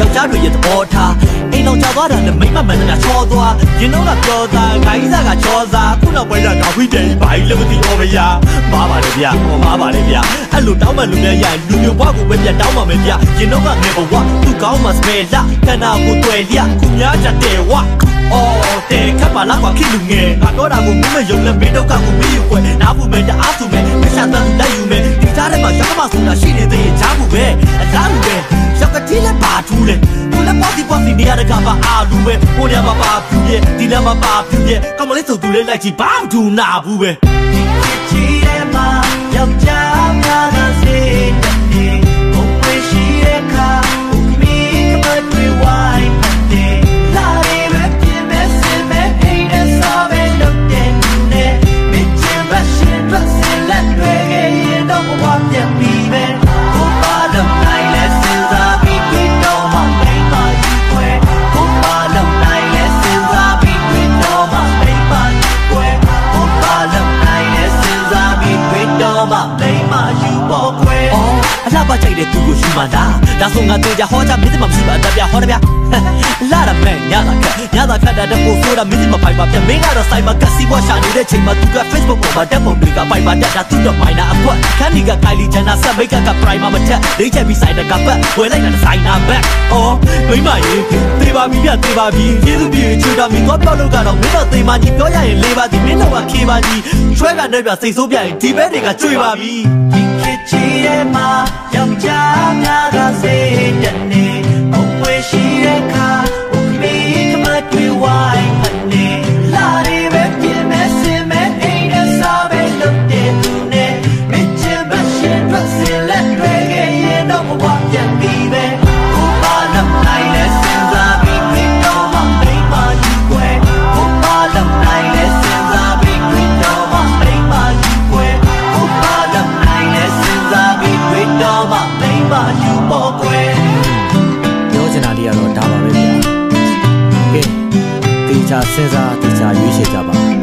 ယောက်ျားတွေရဲ့သဘောထားအိမ်အောင်ကြသွားတာနဲ့မိမ့်မမှန်တာချောသွားရင်တော့ကပြောသားဂိုင်းစားကချောသားခုနောက်ပိုင်းကကောက်ပြီးတယ်ဘာကြီးလည်းမသိတော့မရမားပါလေဗျာဟောမားပါလေဗျာအဲ့လိုတောင်းမှလူများရလူမျိုးဘွားကိုပဲပြတောင်းမှမယ်ဗျာရင်တော့ကငယ်ဘဝသူကောင်းမှစမဲလာခန္ဓာကိုယ်တွေ့လျခုများကြတဲ့ဝအော်တဲ့ခပ်ပါလားကွာခိလူငယ်ငါပြောတာကိုမင်းမယုံလဲမင်းဒုက္ခကိုမင်းယူွယ်နားဖို့မဲ့တအားစုမဲ့မရှာတတ်သူလိုက်ယူမဲ့ဒီကြားထဲမှာရောက်မှဆိုတာရှိနေသေးရင်ချားဖို့ပဲအလားတူပဲ ရောက်ကတိလည်းပါထူးလေကိုလည်းပေါ့ဒီပေါ့ဒီနေရာတကပါအာလူပဲကိုလည်းမပါဘူးရဲ့ဒီလည်းမပါဘူးရဲ့ကောမလေးဆိုသူလေးလိုက်ကြည့်ဘာမှဒူနာဘူးပဲဒီချီထဲမှာယောက်ျားများကစေတဲ့ အလှပကြိုက်တဲ့သူကိုယူမှလားဒါဆိုငါတေချာဟောချမင်းစမမရှိပါတပြဟောတဗျလာရမယ်ညတာခက်ညတာခက်တဲ့ပို့ဆိုတာမင်းစမဖိုင်ပါပြမင်းကတော့ဆိုင်မှာကစီဘွားရှာနေတဲ့ချိန်မှာသူက Facebook ပေါ်မှာတက်ပုံတွေကပိုင်ပါတက်တာသူတော့မိုင်းနာအကွက်ခန်းဒီကကိုင်လီဂျန်နာဆက်မိတ်ကက prime မတက်လေးချက်ပြီးဆိုင်တကပတ်ဝယ်လိုက်တာဆိုင်နာဘက်အော်မိမရေသေပါပြီပြသေပါပြီကျေးဇူးပြုချူတာမင်းတော့ပြောလို့ကတော့မင်းတော့သေမကြီးပြောရရင်လေးပါသည်မင်းတော့ကခေပါကြီးချွဲကနေပြစိတ်ဆိုးပြရင်ဒီဘက်တွေကကျွေပါပြီဒီခေတ်ကြီးထဲမှာယောက်ျားများ ချာစဉ်းစားတေချာရွေးချယ်ကြပါ